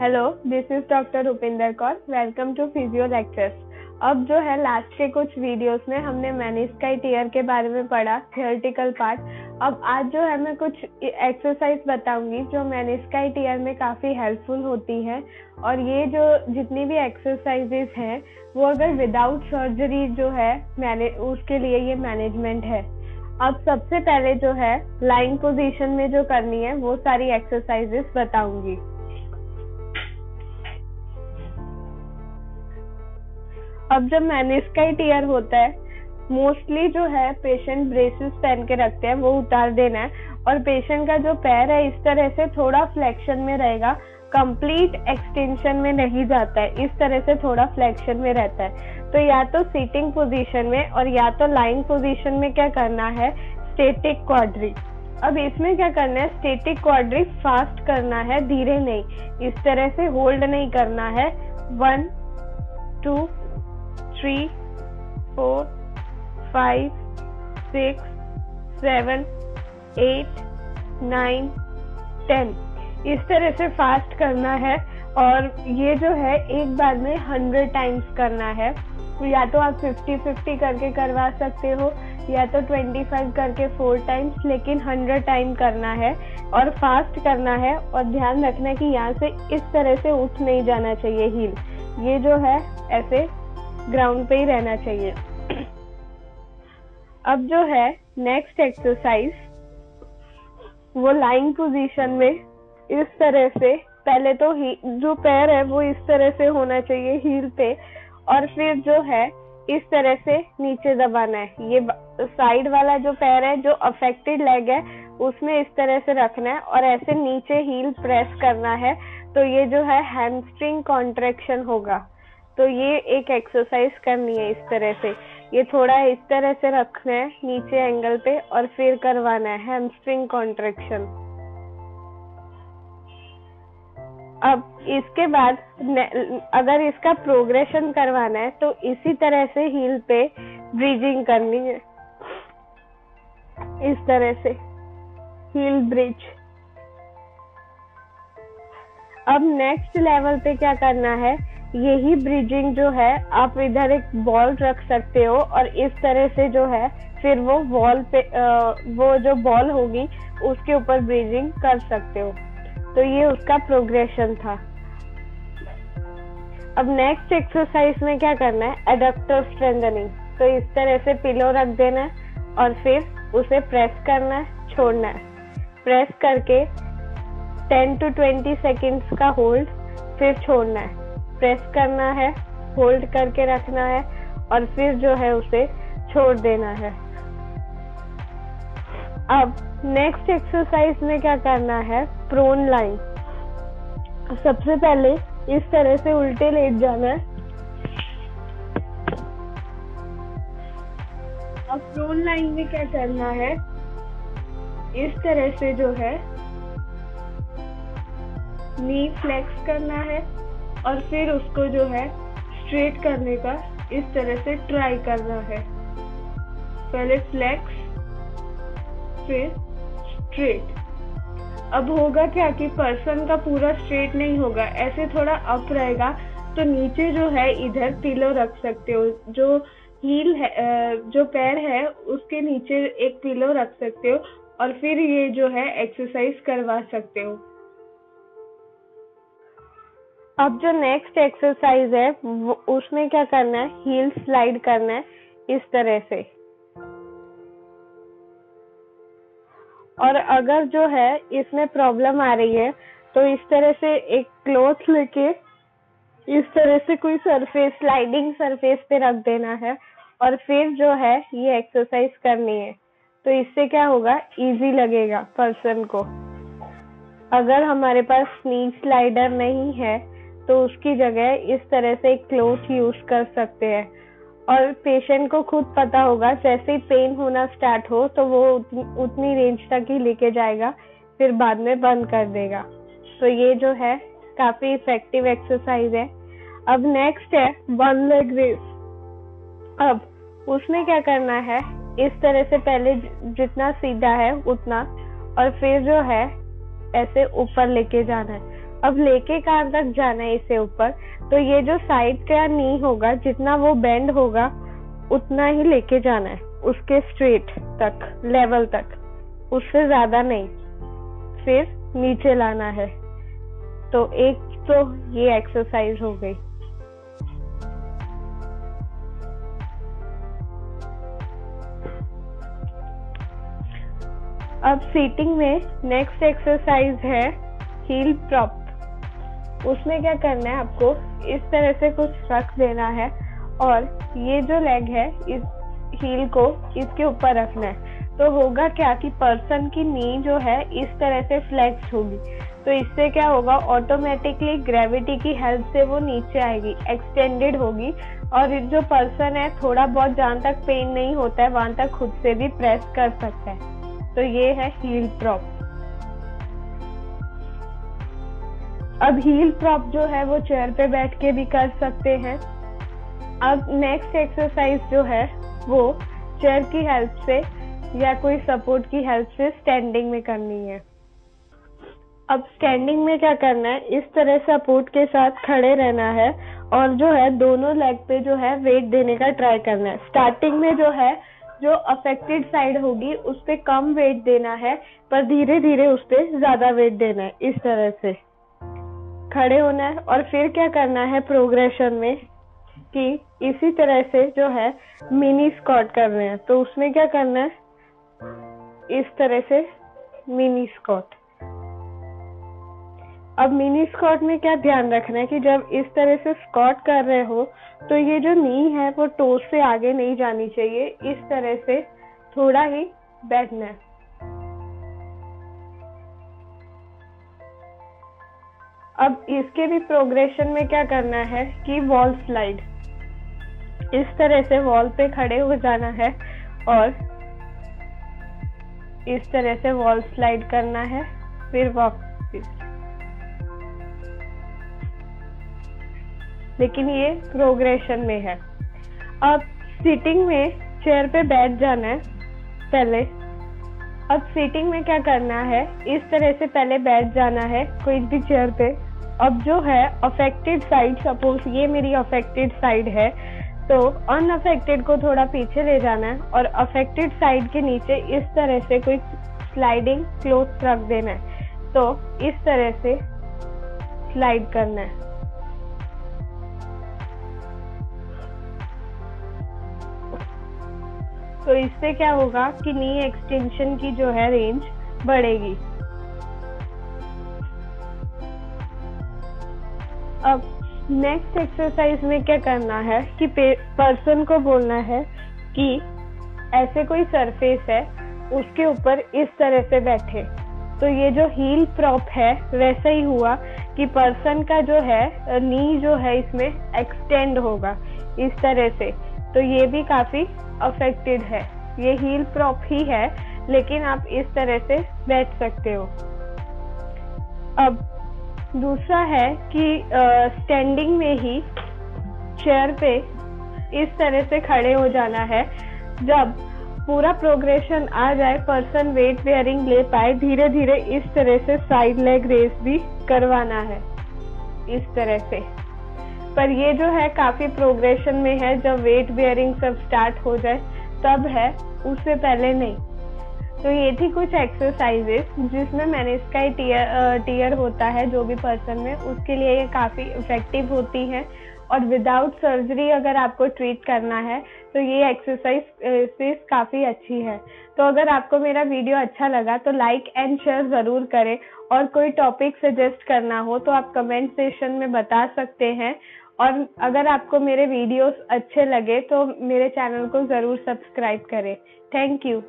Hello this is doctor Rupinder Kaur welcome to physio lectures अब जो है last के कुछ वीडियोस में हमने मैनिस्काइट ईयर के बारे में पढ़ा थियोरटिकल पार्ट अब आज जो है, मैं कुछ एक्सरसाइज बताऊँगी जो मैनिस्काइट टीयर में काफ़ी हेल्पफुल होती है। और ये जो जितनी भी एक्सरसाइजेस हैं, वो अगर विदाउट सर्जरी जो है, मैने उसके लिए ये मैनेजमेंट है। अब सबसे पहले जो है लाइन पोजीशन में जो करनी है, वो सारी एक्सरसाइजेस बताऊँगी। अब जब मैनिस्काइट ईयर होता है मोस्टली जो है पेशेंट ब्रेसेस पहन के रखते हैं, वो उतार देना है। और पेशेंट का जो पैर है, इस तरह से थोड़ा फ्लेक्शन में रहेगा कंप्लीट एक्सटेंशन में नहीं जाता है। इस तरह से थोड़ा फ्लेक्शन में रहता है। तो या तो सीटिंग पोजीशन में और या तो लाइन पोजीशन में क्या करना है? स्टेटिक क्वाड्री अब इसमें क्या करना है? स्टेटिक क्वाड्री फास्ट करना है, धीरे नहीं। इस तरह से होल्ड नहीं करना है। One two three four five six seven eight nine ten इस तरह से फास्ट करना है और ये जो है, एक बार में हंड्रेड टाइम्स करना है। या तो आप फिफ्टी फिफ्टी करके करवा सकते हो, या तो ट्वेंटी फाइव करके फोर टाइम्स लेकिन हंड्रेड टाइम करना है और फास्ट करना है। और ध्यान रखना है कि यहाँ से इस तरह से उठ नहीं जाना चाहिए हील ये जो है, ऐसे ग्राउंड पे ही रहना चाहिए। अब जो है नेक्स्ट एक्सरसाइज वो लाइन पोजीशन में इस तरह से, पहले तो ही, जो पैर है वो इस तरह से होना चाहिए हील पे, और फिर जो है, इस तरह से नीचे दबाना है। ये साइड वाला जो पैर है, जो अफेक्टेड लेग है, उसमें इस तरह से रखना है, और ऐसे नीचे हील प्रेस करना है तो ये जो है हैमस्ट्रिंग कॉन्ट्रेक्शन होगा। तो ये एक एक्सरसाइज करनी है इस तरह से। ये थोड़ा इस तरह से रखना है, नीचे एंगल पे, और फिर करवाना है हैमस्ट्रिंग कॉन्ट्रेक्शन अब इसके बाद अगर इसका प्रोग्रेशन करवाना है तो इसी तरह से हील पे ब्रिजिंग करनी है। इस तरह से हील ब्रिज अब नेक्स्ट लेवल पे क्या करना है? यही ब्रिजिंग जो है, आप इधर एक बॉल रख सकते हो और इस तरह से जो है, फिर वो वॉल पे वो जो बॉल होगी, उसके ऊपर ब्रिजिंग कर सकते हो। तो ये उसका प्रोग्रेशन था। अब नेक्स्ट एक्सरसाइज में क्या करना है? एडप्टर स्ट्रेंथनिंग तो इस तरह से पिलो रख देना है और फिर उसे प्रेस करना है, छोड़ना है। प्रेस करके 10 टू 20 सेकेंड्स का होल्ड फिर छोड़ना है। प्रेस करना है होल्ड करके रखना है और फिर जो है उसे छोड़ देना है। अब नेक्स्ट एक्सरसाइज में क्या करना है? प्रोन लाइन सबसे पहले इस तरह से उल्टे लेट जाना है। अब प्रोन लाइन में क्या करना है? इस तरह से जो है नी फ्लेक्स करना है और फिर उसको जो है स्ट्रेट करने का इस तरह से ट्राई करना है। पहले फ्लेक्स फिर स्ट्रेट अब होगा क्या कि पर्सन का पूरा स्ट्रेट नहीं होगा? ऐसे थोड़ा अप रहेगा तो नीचे जो है, इधर पिलो रख सकते हो। जो हील है जो पैर है, उसके नीचे एक पिलो रख सकते हो और फिर ये जो है एक्सरसाइज करवा सकते हो। अब जो नेक्स्ट एक्सरसाइज है उसमें क्या करना है? हील स्लाइड करना है, इस तरह से। और अगर जो है इसमें प्रॉब्लम आ रही है तो इस तरह से एक क्लोथ लेके इस तरह से कोई सरफेस स्लाइडिंग सरफेस पे रख देना है और फिर जो है ये एक्सरसाइज करनी है। तो इससे क्या होगा? इजी लगेगा पर्सन को। अगर हमारे पास स्नीक स्लाइडर नहीं है तो उसकी जगह इस तरह से एक क्लोथ यूज़ कर सकते हैं। और पेशेंट को खुद पता होगा, जैसे ही पेन होना स्टार्ट हो तो वो उतनी रेंज तक ही लेके जाएगा, फिर बाद में बंद कर देगा। तो ये जो है, काफ़ी इफ़ेक्टिव एक्सरसाइज है। अब नेक्स्ट है वन लेग रेस अब, उसमें क्या करना है, इस तरह से पहले जितना सीधा है, उतना, और फिर जो है, ऐसे ऊपर लेके जाना है। अब लेके कहाँ तक जाना है इसे ऊपर? तो ये जो साइड का नी होगा, जितना वो बेंड होगा, उतना ही लेके जाना है। उसके स्ट्रेट तक लेवल तक। उससे ज़्यादा नहीं। फिर नीचे लाना है। तो एक तो ये एक्सरसाइज हो गई। अब सीटिंग में नेक्स्ट एक्सरसाइज है हील प्रॉप उसमें क्या करना है आपको? इस तरह से कुछ रख देना है और ये जो लेग है, इस हील को इसके ऊपर रखना है। तो होगा क्या कि पर्सन की नी जो है, इस तरह से फ्लेक्स होगी। तो इससे क्या होगा ऑटोमेटिकली ग्रेविटी की हेल्प से वो नीचे आएगी एक्सटेंडेड होगी। और जो पर्सन है, थोड़ा बहुत जहाँ तक पेन नहीं होता है, वहाँ तक खुद से भी प्रेस कर सकता है। तो ये है हील प्रॉप अब हील प्रॉप जो है वो चेयर पे बैठ के भी कर सकते हैं। अब नेक्स्ट एक्सरसाइज जो है वो चेयर की हेल्प से या कोई सपोर्ट की हेल्प से स्टैंडिंग में करनी है। अब स्टैंडिंग में क्या करना है? इस तरह सपोर्ट के साथ खड़े रहना है और जो है दोनों लेग पे जो है वेट देने का ट्राई करना है। स्टार्टिंग में जो है, जो अफेक्टेड साइड होगी, उस पर कम वेट देना है, पर धीरे धीरे उस पर ज़्यादा वेट देना है, इस तरह से। खड़े होना है और फिर क्या करना है प्रोग्रेशन में कि इसी तरह से जो है मिनी स्कॉट कर रहे हैं। तो उसमें क्या करना है? इस तरह से मिनी स्कॉट अब मिनी स्कॉट में क्या ध्यान रखना है कि जब इस तरह से स्कॉट कर रहे हो तो ये जो नी है, वो टोस से आगे नहीं जानी चाहिए। इस तरह से थोड़ा ही बैठना है। अब इसके भी प्रोग्रेशन में क्या करना है कि वॉल स्लाइड इस तरह से वॉल पे खड़े हो जाना है और इस तरह से वॉल स्लाइड करना है, फिर वापस. लेकिन ये प्रोग्रेशन में है. अब सीटिंग में चेयर पे बैठ जाना है पहले. अब सीटिंग में क्या करना है? इस तरह से पहले बैठ जाना है कोई भी चेयर पे. अब जो है अफेक्टेड साइड सपोज़ ये मेरी अफेक्टेड साइड है तो अनअफेक्टेड को थोड़ा पीछे ले जाना है और अफेक्टेड साइड के नीचे इस तरह से कोई स्लाइडिंग क्लोथ रख देना है। तो इस तरह से स्लाइड करना है। तो इससे क्या होगा कि नी एक्सटेंशन की जो है रेंज बढ़ेगी। अब नेक्स्ट एक्सरसाइज में क्या करना है कि पर्सन को बोलना है कि ऐसे कोई सरफेस है, उसके ऊपर इस तरह से बैठे। तो ये जो हील प्रॉप है, वैसा ही हुआ कि पर्सन का जो है नी जो है इसमें एक्सटेंड होगा इस तरह से। तो ये भी काफ़ी अफेक्टेड है। ये हील प्रॉप ही है, लेकिन आप इस तरह से बैठ सकते हो। अब दूसरा है कि स्टैंडिंग में ही चेयर पे इस तरह से खड़े हो जाना है। जब पूरा प्रोग्रेशन आ जाए पर्सन वेट बेयरिंग ले पाए धीरे धीरे इस तरह से साइड लेग रेस भी करवाना है। इस तरह से। पर ये जो है, काफ़ी प्रोग्रेशन में है। जब वेट बेयरिंग सब स्टार्ट हो जाए, तब है, उससे पहले नहीं। तो ये थी कुछ एक्सरसाइजेस जिसमें मैंने इसका टीयर टीयर होता है जो भी पर्सन में, उसके लिए ये काफ़ी इफ़ेक्टिव होती है। और विदाउट सर्जरी अगर आपको ट्रीट करना है तो ये एक्सरसाइज काफ़ी अच्छी है। तो अगर आपको मेरा वीडियो अच्छा लगा तो लाइक एंड शेयर ज़रूर करें। और कोई टॉपिक सजेस्ट करना हो तो आप कमेंट सेशन में बता सकते हैं। और अगर आपको मेरे वीडियोस अच्छे लगे तो मेरे चैनल को ज़रूर सब्सक्राइब करें। Thank you